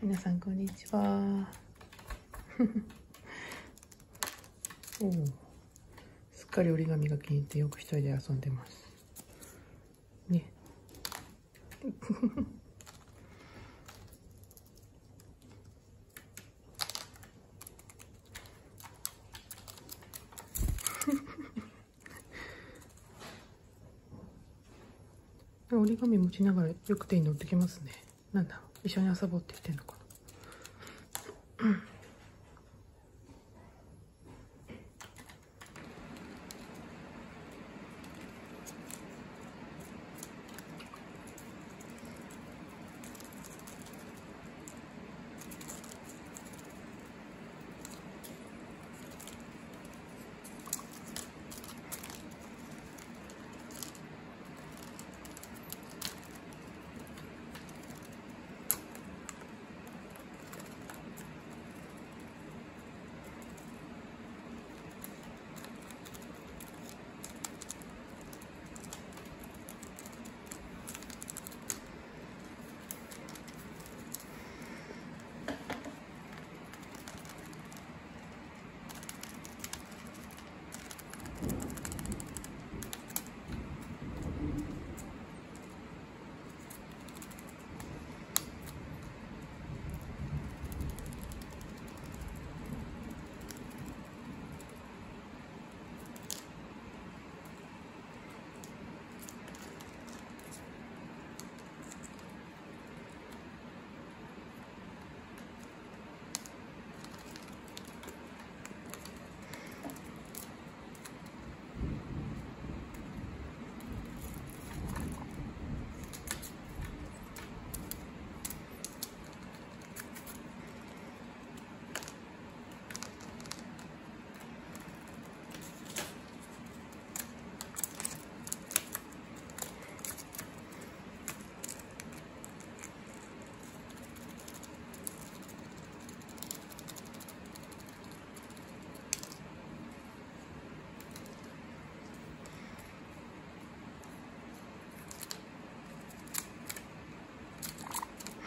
皆さんこんにちは。おおすっかり折り紙が気に入ってよく一人で遊んでます。ね。折り紙持ちながらよく手に乗ってきますね。なんだ？一緒に遊ぼうって言ってんのかな。うん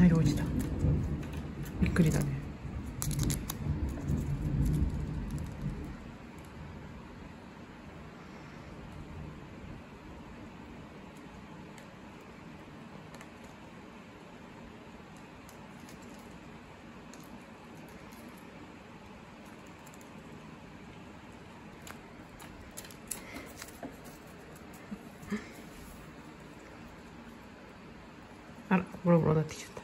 雷落ちた。びっくりだね。あらボロボロなってきちゃった。